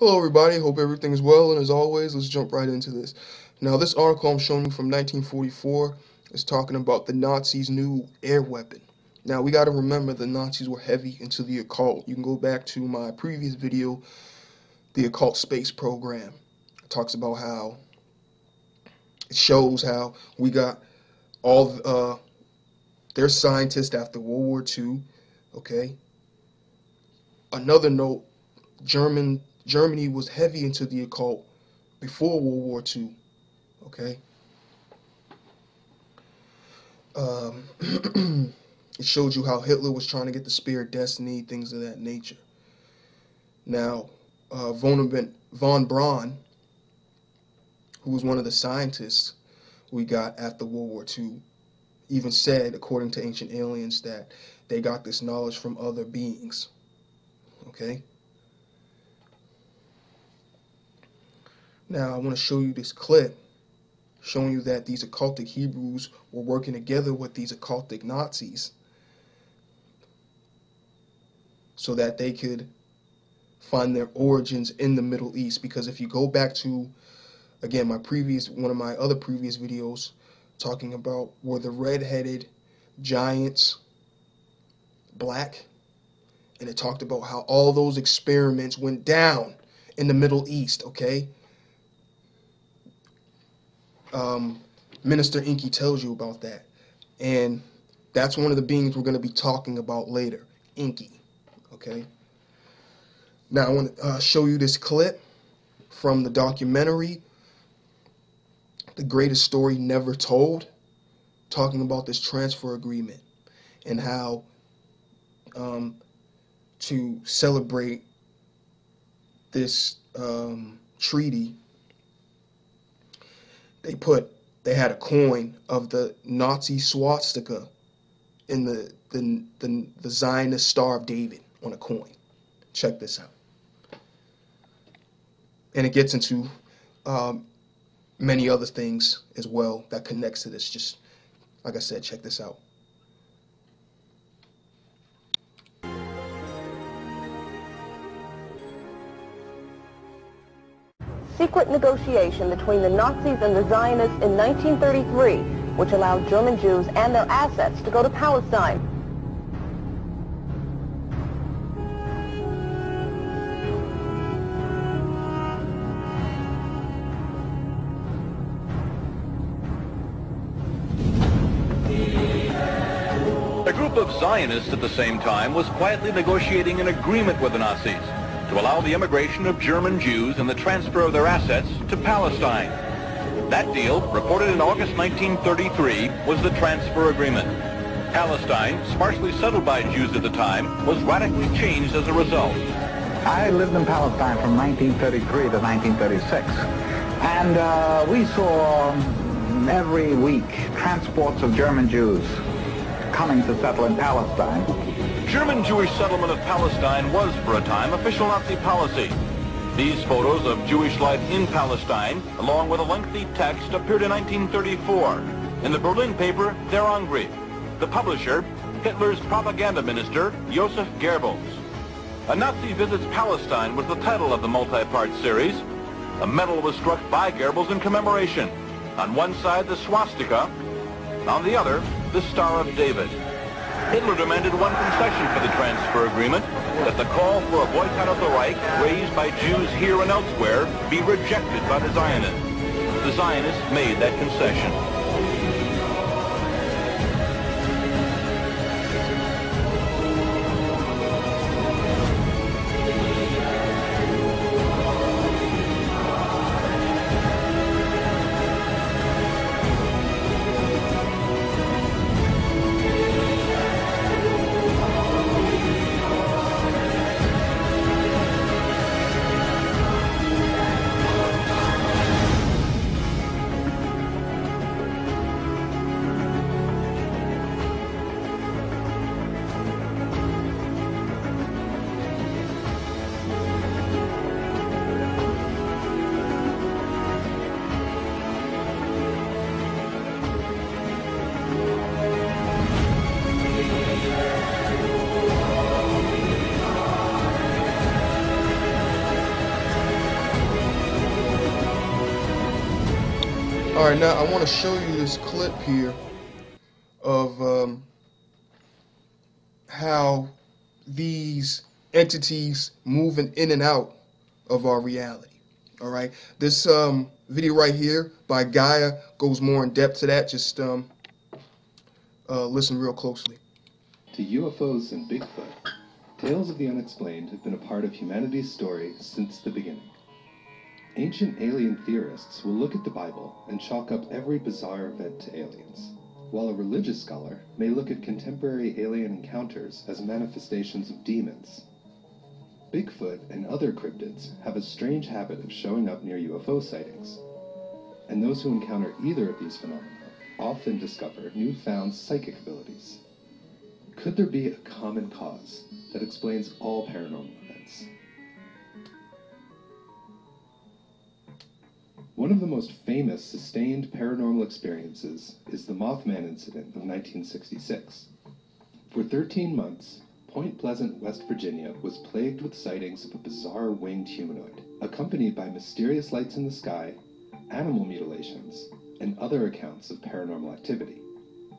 Hello, everybody. Hope everything is well. And as always, let's jump right into this. Now, this article I'm showing you from 1944 is talking about the Nazis' new air weapon. Now, we got to remember the Nazis were heavy into the occult. You can go back to my previous video, the occult space program. It talks about how it shows how we got all uh, their scientists after World War II. Okay. Another note: German Germany was heavy into the occult before World War II. Okay. Um, it showed you how Hitler was trying to get the spear of destiny, things of that nature. Now, uh, von, von Braun, who was one of the scientists we got after World War II, even said, according to ancient aliens, that they got this knowledge from other beings. Okay? Now I want to show you this clip showing you that these occultic Hebrews were working together with these occultic Nazis so that they could find their origins in the Middle East. Because if you go back to again my previous one of my other previous videos talking about were the red-headed giants black and it talked about how all those experiments went down in the Middle East okay um, Minister Enki tells you about that. And that's one of the beings we're going to be talking about later, Enki. Okay? Now, I want to uh, show you this clip from the documentary, The Greatest Story Never Told, talking about this transfer agreement and how um, to celebrate this um, treaty they put they had a coin of the Nazi swastika in the the the, the Zionist Star of David on a coin. Check this out. And it gets into um, many other things as well that connects to this. Just like I said, check this out. Secret negotiation between the Nazis and the Zionists in 1933, which allowed German Jews and their assets to go to Palestine. A group of Zionists at the same time was quietly negotiating an agreement with the Nazis to allow the immigration of German Jews and the transfer of their assets to Palestine. That deal, reported in August 1933, was the transfer agreement. Palestine, sparsely settled by Jews at the time, was radically changed as a result. I lived in Palestine from 1933 to 1936, and uh, we saw every week transports of German Jews coming to settle in Palestine. German Jewish settlement of Palestine was, for a time, official Nazi policy. These photos of Jewish life in Palestine, along with a lengthy text, appeared in 1934 in the Berlin paper Der Angriff. The publisher, Hitler's propaganda minister, Josef Goebbels. A Nazi Visits Palestine was the title of the multi-part series. A medal was struck by Goebbels in commemoration. On one side, the swastika. On the other, the Star of David. Hitler demanded one concession for the transfer agreement, that the call for a boycott of the Reich, raised by Jews here and elsewhere, be rejected by the Zionists. The Zionists made that concession. All right, now I want to show you this clip here of um, how these entities moving in and out of our reality. All right, this um, video right here by Gaia goes more in depth to that. Just um, uh, listen real closely. To UFOs and Bigfoot, tales of the unexplained have been a part of humanity's story since the beginning. Ancient alien theorists will look at the Bible and chalk up every bizarre event to aliens, while a religious scholar may look at contemporary alien encounters as manifestations of demons. Bigfoot and other cryptids have a strange habit of showing up near UFO sightings, and those who encounter either of these phenomena often discover newfound psychic abilities. Could there be a common cause that explains all paranormal events? One of the most famous sustained paranormal experiences is the Mothman incident of 1966. For 13 months, Point Pleasant, West Virginia was plagued with sightings of a bizarre winged humanoid, accompanied by mysterious lights in the sky, animal mutilations, and other accounts of paranormal activity.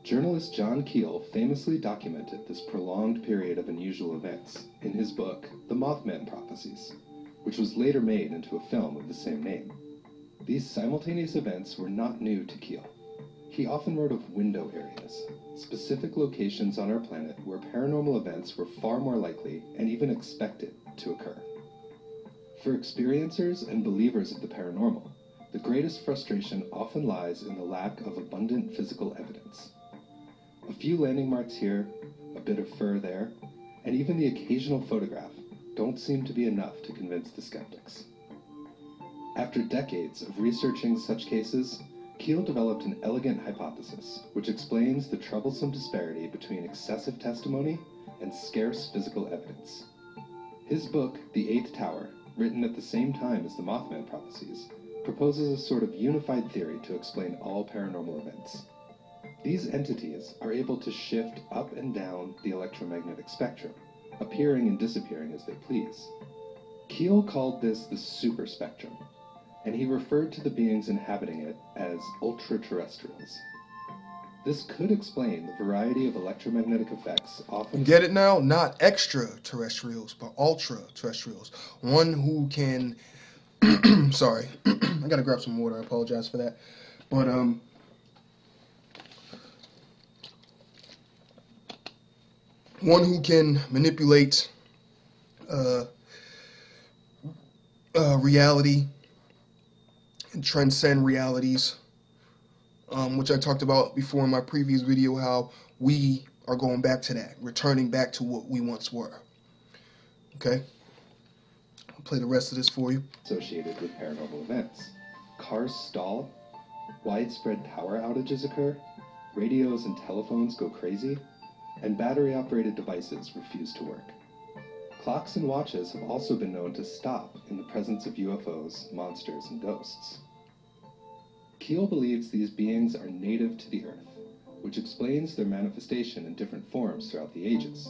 Journalist John Keel famously documented this prolonged period of unusual events in his book, The Mothman Prophecies, which was later made into a film of the same name. These simultaneous events were not new to Keel. He often wrote of window areas, specific locations on our planet where paranormal events were far more likely and even expected to occur. For experiencers and believers of the paranormal, the greatest frustration often lies in the lack of abundant physical evidence. A few landing marks here, a bit of fur there, and even the occasional photograph don't seem to be enough to convince the skeptics. After decades of researching such cases, Keel developed an elegant hypothesis which explains the troublesome disparity between excessive testimony and scarce physical evidence. His book, The Eighth Tower, written at the same time as the Mothman prophecies, proposes a sort of unified theory to explain all paranormal events. These entities are able to shift up and down the electromagnetic spectrum, appearing and disappearing as they please. Keel called this the super spectrum, and he referred to the beings inhabiting it as ultra-terrestrials. This could explain the variety of electromagnetic effects often Get it now? Not extraterrestrials, but ultra-terrestrials. One who can. sorry, I gotta grab some water. I apologize for that. But um, one who can manipulate uh, uh, reality and transcend realities, um, which I talked about before in my previous video. How we are going back to that, returning back to what we once were. Okay, I'll play the rest of this for you. associated with paranormal events. Cars stall, widespread power outages occur, radios and telephones go crazy, and battery operated devices refuse to work. Clocks and watches have also been known to stop in the presence of UFOs, monsters, and ghosts. Keel believes these beings are native to the Earth, which explains their manifestation in different forms throughout the ages,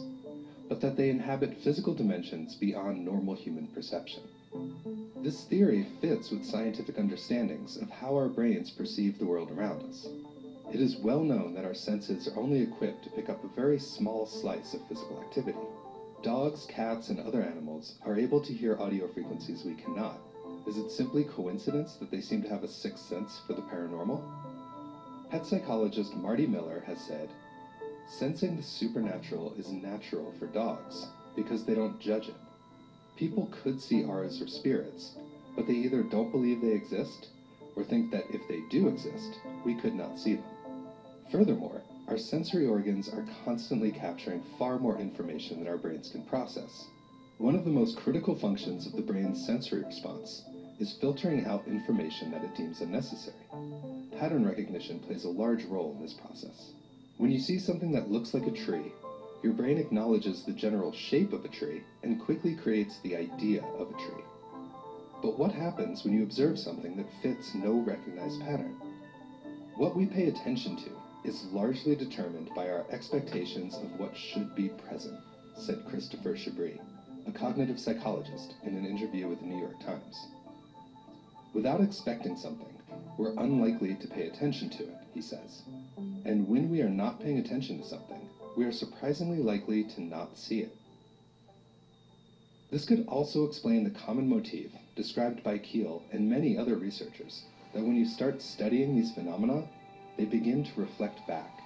but that they inhabit physical dimensions beyond normal human perception. This theory fits with scientific understandings of how our brains perceive the world around us. It is well known that our senses are only equipped to pick up a very small slice of physical activity. Dogs, cats, and other animals are able to hear audio frequencies we cannot. Is it simply coincidence that they seem to have a sixth sense for the paranormal? Pet psychologist Marty Miller has said, Sensing the supernatural is natural for dogs because they don't judge it. People could see auras or spirits, but they either don't believe they exist or think that if they do exist, we could not see them. Furthermore, our sensory organs are constantly capturing far more information than our brains can process. One of the most critical functions of the brain's sensory response is filtering out information that it deems unnecessary. Pattern recognition plays a large role in this process. When you see something that looks like a tree, your brain acknowledges the general shape of a tree and quickly creates the idea of a tree. But what happens when you observe something that fits no recognized pattern? What we pay attention to is largely determined by our expectations of what should be present, said Christopher Chabris, a cognitive psychologist, in an interview with the New York Times. Without expecting something, we're unlikely to pay attention to it, he says. And when we are not paying attention to something, we are surprisingly likely to not see it. This could also explain the common motif described by Keel and many other researchers that when you start studying these phenomena, they begin to reflect back,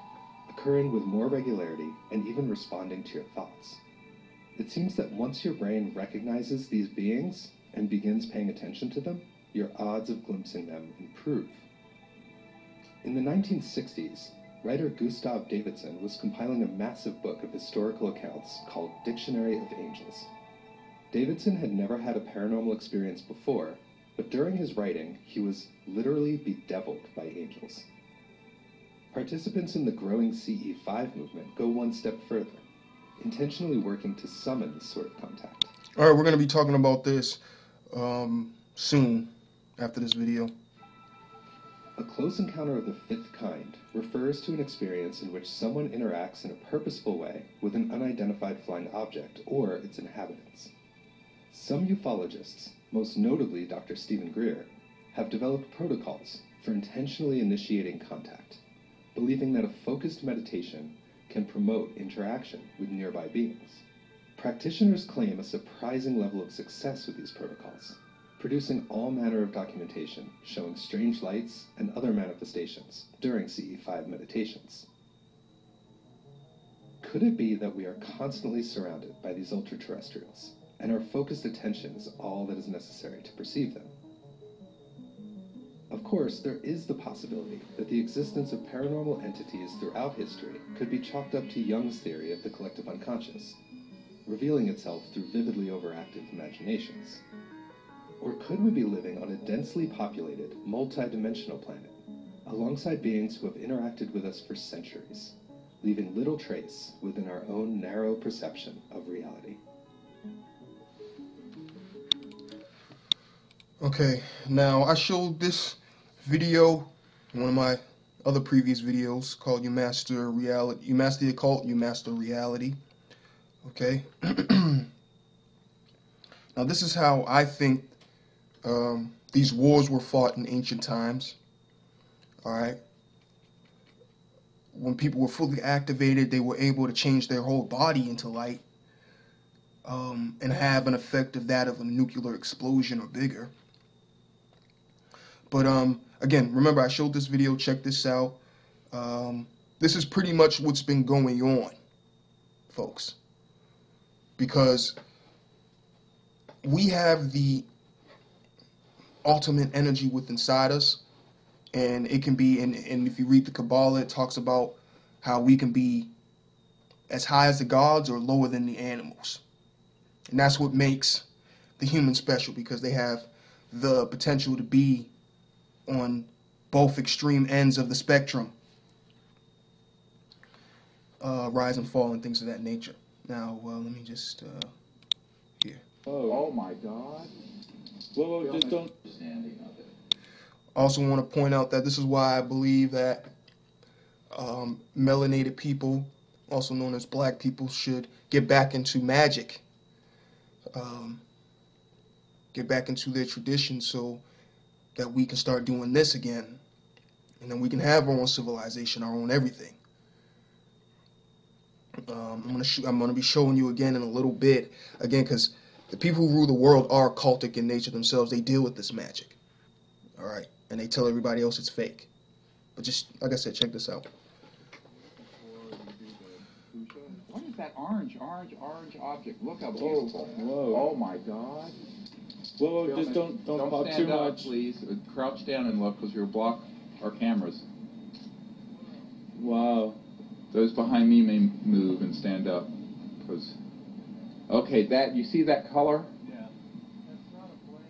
occurring with more regularity and even responding to your thoughts. It seems that once your brain recognizes these beings and begins paying attention to them, your odds of glimpsing them improve. In the 1960s, writer Gustav Davidson was compiling a massive book of historical accounts called Dictionary of Angels. Davidson had never had a paranormal experience before, but during his writing, he was literally bedeviled by angels. Participants in the growing CE5 movement go one step further, intentionally working to summon this sort of contact. All right, we're going to be talking about this um, soon after this video. A close encounter of the fifth kind refers to an experience in which someone interacts in a purposeful way with an unidentified flying object or its inhabitants. Some ufologists, most notably Dr. Stephen Greer, have developed protocols for intentionally initiating contact, believing that a focused meditation can promote interaction with nearby beings. Practitioners claim a surprising level of success with these protocols, producing all manner of documentation showing strange lights and other manifestations during CE5 meditations. Could it be that we are constantly surrounded by these ultra-terrestrials, and our focused attention is all that is necessary to perceive them? Of course, there is the possibility that the existence of paranormal entities throughout history could be chalked up to Jung's theory of the collective unconscious, revealing itself through vividly overactive imaginations. Or could we be living on a densely populated, multi-dimensional planet, alongside beings who have interacted with us for centuries, leaving little trace within our own narrow perception of reality? Okay, now I showed this video in one of my other previous videos called You Master Reality, You Master the Occult, You Master Reality. Okay. now this is how I think um, these wars were fought in ancient times. All right. When people were fully activated, they were able to change their whole body into light um, and have an effect of that of a nuclear explosion or bigger. But um, again, remember I showed this video. Check this out. Um, this is pretty much what's been going on, folks. Because we have the ultimate energy within inside us, and it can be. And, and if you read the Kabbalah, it talks about how we can be as high as the gods or lower than the animals, and that's what makes the human special because they have the potential to be on both extreme ends of the spectrum, uh, rise and fall and things of that nature. Now, well, let me just uh, here. Oh, oh my God! Whoa, whoa, just don't. I also, want to point out that this is why I believe that um, melanated people, also known as black people, should get back into magic. Um, get back into their tradition so that we can start doing this again. And then we can have our own civilization, our own everything. Um, I'm gonna I'm gonna be showing you again in a little bit, again, because the people who rule the world are cultic in nature themselves. They deal with this magic, all right, and they tell everybody else it's fake. But just like I said, check this out. What is that orange, orange, orange object? Look how beautiful! Whoa! Oh my God! Whoa, whoa just don't don't, don't pop stand too up, much. please. Uh, Crouch down and look, because you'll block our cameras. Wow. Those behind me may move and stand up, because. Okay, that you see that color? Yeah.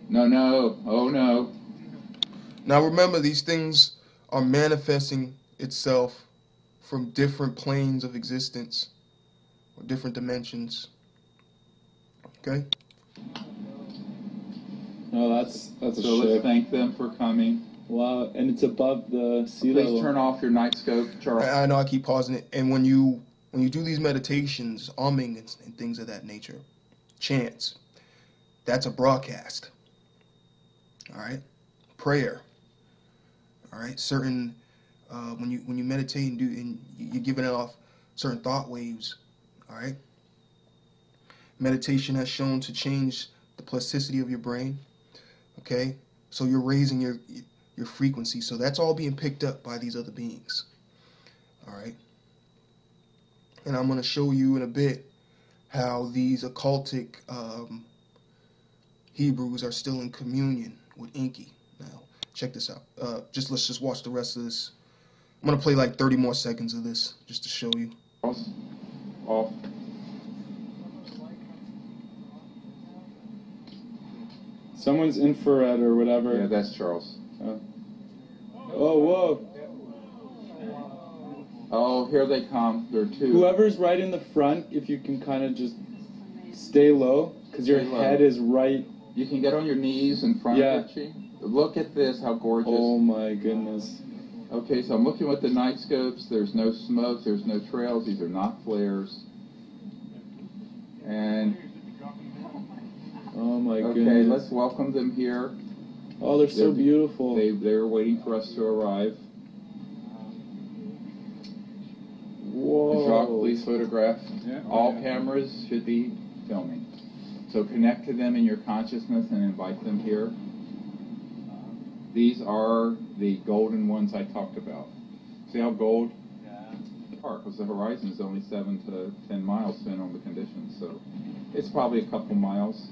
No, no. Oh no. Now remember, these things are manifesting itself from different planes of existence or different dimensions. Okay? No, that's that's a So let's ship. thank them for coming. Wow, and it's above the sea Please level. turn off your night scope, Charles. I, I know I keep pausing it. And when you when you do these meditations, umming and, and things of that nature, chants, that's a broadcast. All right? Prayer. All right, certain uh, when you when you meditate and do and you're giving it off certain thought waves. All right. Meditation has shown to change the plasticity of your brain. Okay, so you're raising your your frequency. So that's all being picked up by these other beings. All right. And I'm going to show you in a bit how these occultic um, Hebrews are still in communion with Enki. Now, check this out. Uh, just let's just watch the rest of this. I'm gonna play like 30 more seconds of this just to show you. Off. Someone's infrared or whatever. Yeah, that's Charles. Oh, whoa. Oh, here they come. There are two. Whoever's right in the front, if you can kind of just stay low, because your low. head is right. You can get on your knees in front Yeah. of Itchy. Look at this, how gorgeous. Oh my goodness. Okay, so I'm looking with the night scopes. There's no smoke, there's no trails, these are not flares. And Oh my okay, goodness. let's welcome them here. oh, they're so they're- beautiful. They they're waiting for us to arrive. Whoa. Jacques, please photograph. Yeah. Oh, all cameras should be filming. So connect to them in your consciousness and invite them here. These are the golden ones I talked about. See how gold? Yeah. Park, because the horizon is only seven to ten miles, depending on the conditions. So it's probably a couple miles.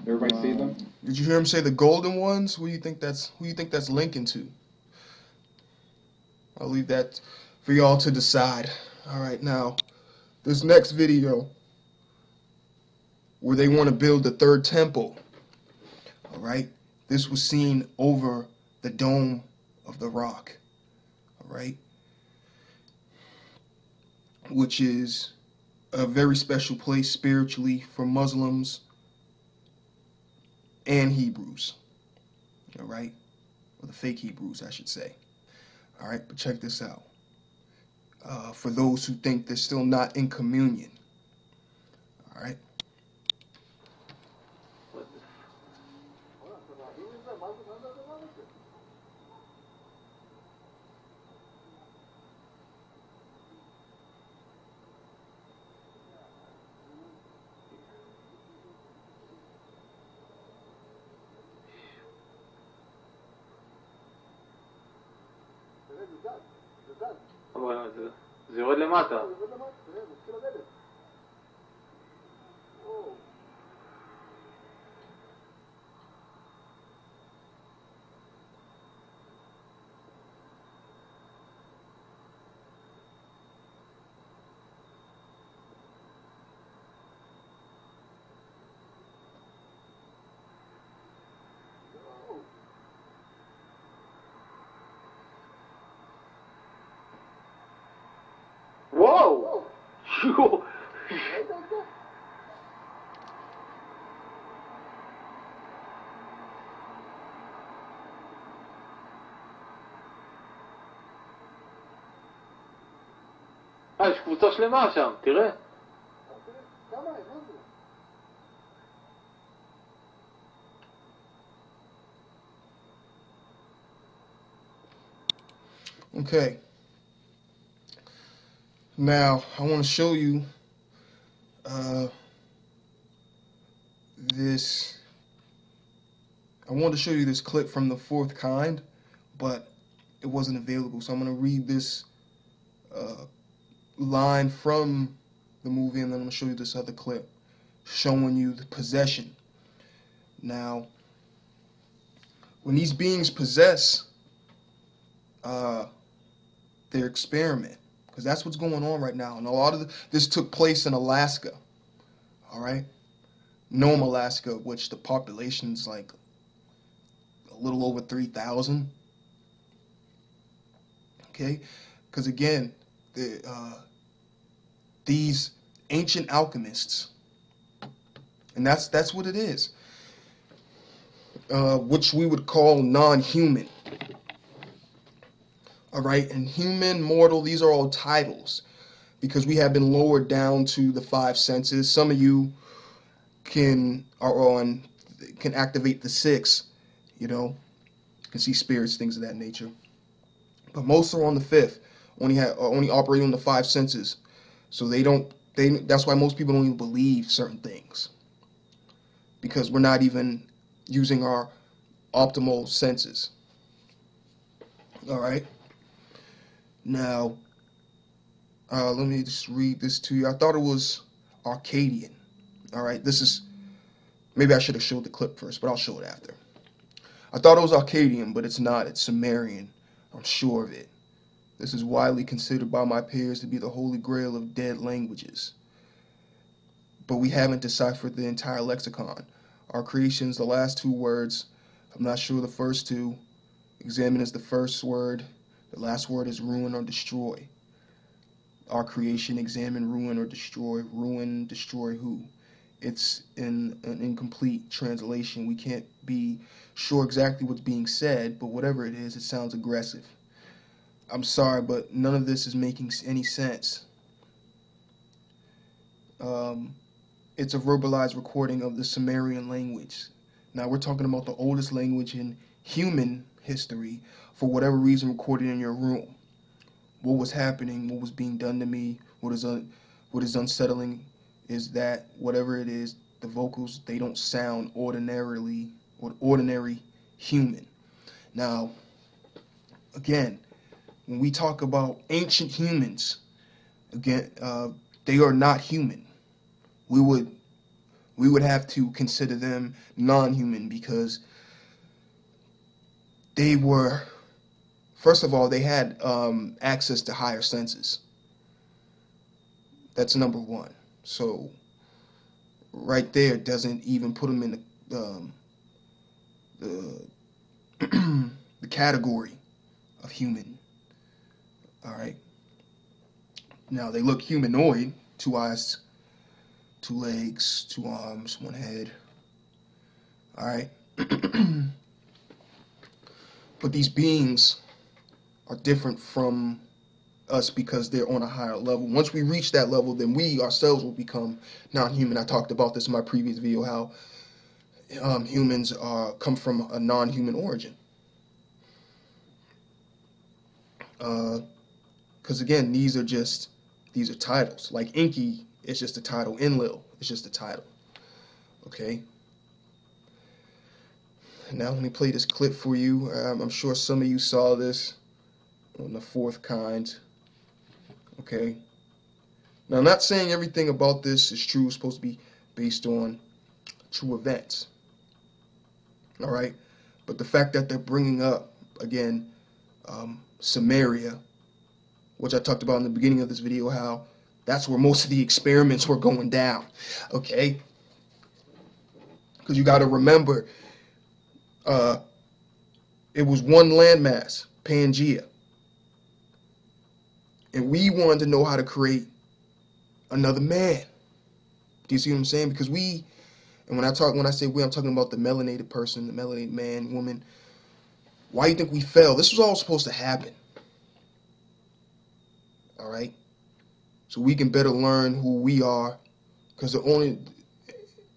Everybody see them? Did you hear him say the golden ones? Who do you think that's who you think that's linking to? I'll leave that for y'all to decide. All right, now this next video where they want to build the third temple. All right, this was seen over the dome of the rock. All right, which is a very special place spiritually for Muslims and Hebrews. All right? Or the fake Hebrews, I should say. All right, but check this out. Uh, for those who think they're still not in communion. All right? matar. Eu vou dar. יואו. אה, יש קבוצה שלמה שם, תראה. Okay. Now, I want to show you uh, this. I wanted to show you this clip from the fourth kind, but it wasn't available. So I'm going to read this uh, line from the movie, and then I'm going to show you this other clip showing you the possession. Now, when these beings possess uh, their experiment, because that's what's going on right now, and a lot of the, this took place in Alaska. All right, Nome, Alaska, which the population's like a little over three thousand. Okay, because again, the uh, these ancient alchemists, and that's that's what it is, uh, which we would call non-human. All right, and human, mortal, these are all titles because we have been lowered down to the five senses. Some of you can are on can activate the six, you know, can see spirits, things of that nature. But most are on the fifth, only have uh, only operate on the five senses, so they don't. They that's why most people don't even believe certain things because we're not even using our optimal senses. All right. Now, uh, let me just read this to you. I thought it was Akkadian. All right. This is maybe I should have showed the clip first, but I'll show it after. I thought it was Akkadian, but it's not. It's Sumerian. I'm sure of it. This is widely considered by my peers to be the holy grail of dead languages. But we haven't deciphered the entire lexicon. Our creations, the last two words, I'm not sure the first two. Examine is the first word. The last word is ruin or destroy. Our creation, examine, ruin, or destroy. Ruin, destroy who? It's in an incomplete translation. We can't be sure exactly what's being said, but whatever it is, it sounds aggressive. I'm sorry, but none of this is making any sense. Um, it's a verbalized recording of the Sumerian language. Now we're talking about the oldest language in human history, for whatever reason, recorded in your room. What was happening? What was being done to me? What is un- what is unsettling is that whatever it is, the vocals they don't sound ordinarily or ordinary human. Now, again, when we talk about ancient humans, again, uh, they are not human. We would we would have to consider them non-human because they were first of all they had um, access to higher senses. That's number one. So right there doesn't even put them in the um, the, the category of human. All right. Now they look humanoid, two eyes, two legs, two arms, one head. All right. but these beings are different from us because they're on a higher level. Once we reach that level, then we ourselves will become non-human. I talked about this in my previous video, how um, humans uh, come from a non-human origin. Because uh, again, these are just these are titles. Like Enki is just a title. Enlil is just a title. Okay. Now let me play this clip for you. Um, I'm sure some of you saw this on the fourth kind. Okay. Now I'm not saying everything about this is true. It's supposed to be based on true events. All right. But the fact that they're bringing up, again, um, Samaria, which I talked about in the beginning of this video, how that's where most of the experiments were going down. Okay. Because you got to remember, uh, it was one landmass, Pangea. And we wanted to know how to create another man. Do you see what I'm saying? Because we, and when I talk, when I say we, I'm talking about the melanated person, the melanated man, woman. Why you think we fell? This was all supposed to happen. All right? So we can better learn who we are. Because the only,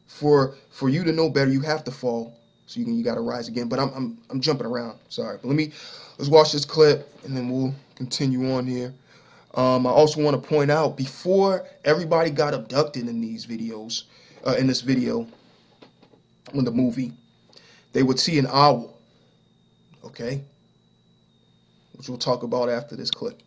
for for you to know better, you have to fall. So you you got to rise again. But I'm, I'm I'm jumping around. Sorry. But let me let's watch this clip and then we'll continue on here. Um, I also want to point out before everybody got abducted in these videos, uh, in this video, in the movie, they would see an owl. Okay, which we'll talk about after this clip.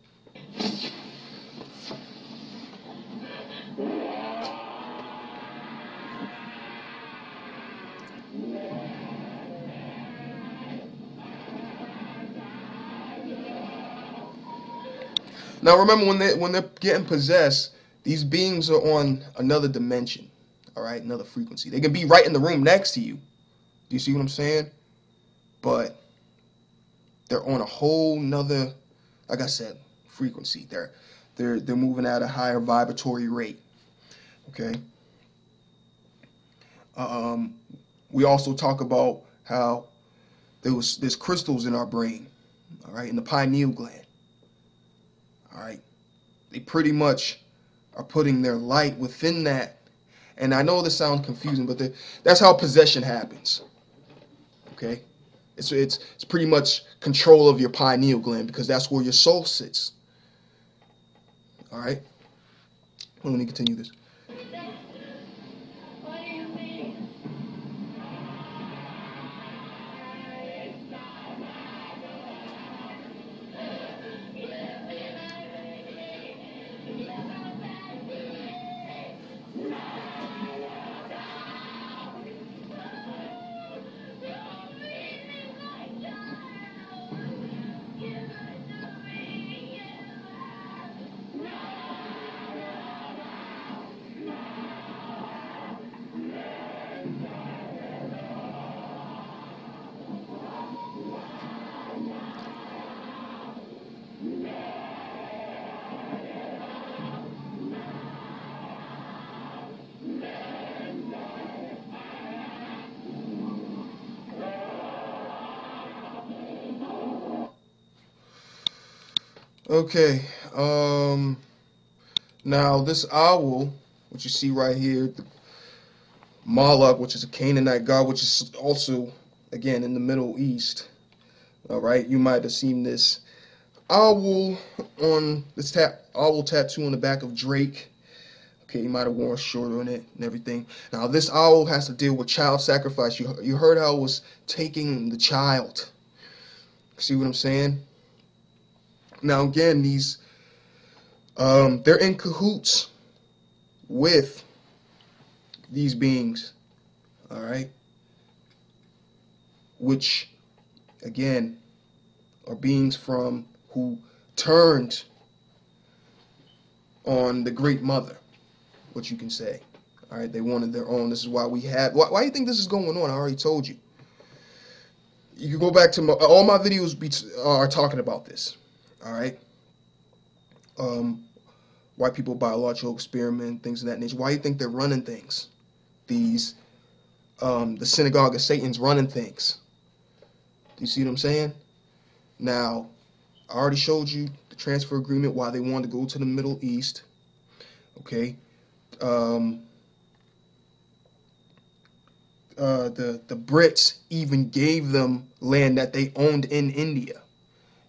Now remember when they when they're getting possessed, these beings are on another dimension. All right, another frequency. They can be right in the room next to you. Do you see what I'm saying? But they're on a whole nother, like I said, frequency. They're they're they're moving at a higher vibratory rate. Okay. Um, we also talk about how there was there's crystals in our brain, all right, in the pineal gland. All right. They pretty much are putting their light within that. And I know this sounds confusing, but that's how possession happens. Okay? It's it's it's pretty much control of your pineal gland because that's where your soul sits. All right. Let me continue this. Okay. Um. Now this owl, which you see right here, the Moloch, which is a Canaanite god, which is also again in the Middle East. All right, you might have seen this owl on this tap owl tattoo on the back of Drake. Okay, he might have worn a short on it and everything. Now this owl has to deal with child sacrifice. You you heard how it was taking the child. See what I'm saying? Now again, these um, they're in cahoots with these beings. All right, which again are beings from who turned on the Great Mother, what you can say. All right, they wanted their own. This is why we had. Why, why do you think this is going on? I already told you. You can go back to my, all my videos be, are talking about this. All right. Um, white people biological experiment, things of that nature. Why you think they're running things? These, um, the synagogue of Satan's running things. Do you see what I'm saying? Now, I already showed you the transfer agreement, why they wanted to go to the Middle East. Okay. Um, uh, the, the Brits even gave them land that they owned in India.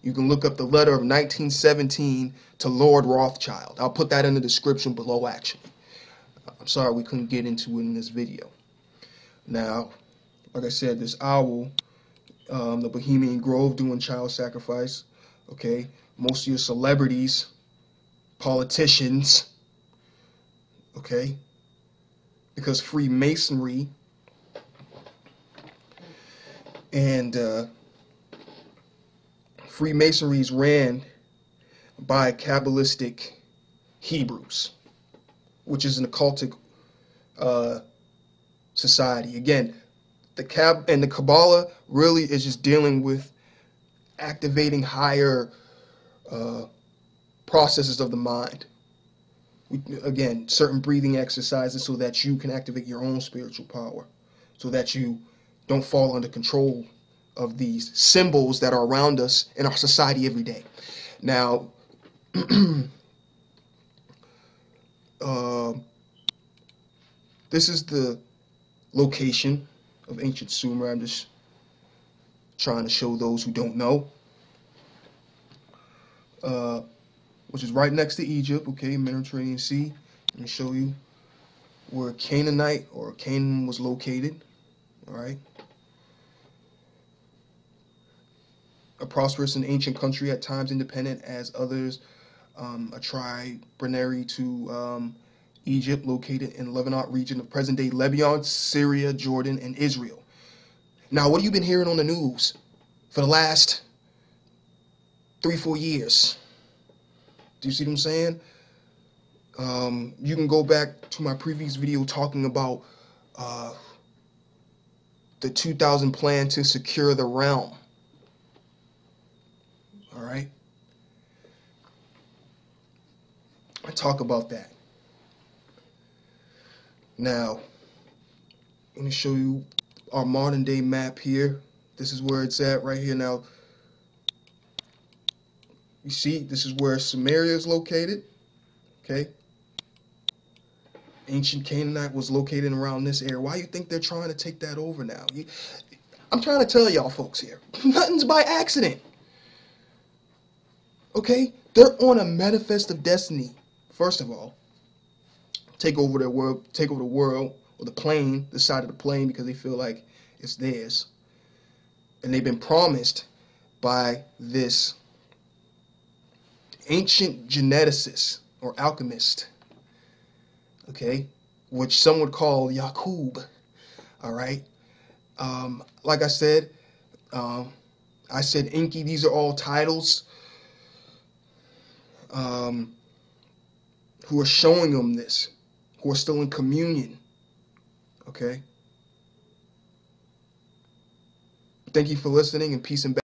You can look up the letter of 1917 to Lord Rothschild. I'll put that in the description below, actually. I'm sorry we couldn't get into it in this video. Now, like I said, this owl, um, the Bohemian Grove doing child sacrifice, okay? Most of your celebrities, politicians, okay? Because Freemasonry and uh, Freemasonry is ran by Kabbalistic Hebrews, which is an occultic uh, society. Again, the Cab and the Kabbalah really is just dealing with activating higher uh, processes of the mind. We, again, certain breathing exercises so that you can activate your own spiritual power, so that you don't fall under control of these symbols that are around us in our society every day. Now, uh, this is the location of ancient Sumer. I'm just trying to show those who don't know. Uh, which is right next to Egypt, okay, Mediterranean Sea. Let me show you where Canaanite or Canaan was located. All right. A prosperous and ancient country, at times independent as others, um, a tributary to um, Egypt, located in Levant region of present-day Lebanon, Syria, Jordan, and Israel. Now, what have you been hearing on the news for the last three, four years? Do you see what I'm saying? Um, you can go back to my previous video talking about uh, the 2000 plan to secure the realm. All right? I talk about that. Now, let me show you our modern day map here. This is where it's at right here. Now, you see, this is where Samaria is located. Okay? Ancient Canaanite was located around this area. Why do you think they're trying to take that over now? You, I'm trying to tell y'all folks here, nothing's by accident. Okay? They're on a manifest of destiny, first of all. Take over their world, take over the world, or the plane, the side of the plane, because they feel like it's theirs. And they've been promised by this ancient geneticist or alchemist, okay, which some would call Yakub, all right? Um, like I said, um, I said Enki, these are all titles um, who are showing them this, who are still in communion, okay? Thank you for listening and peace and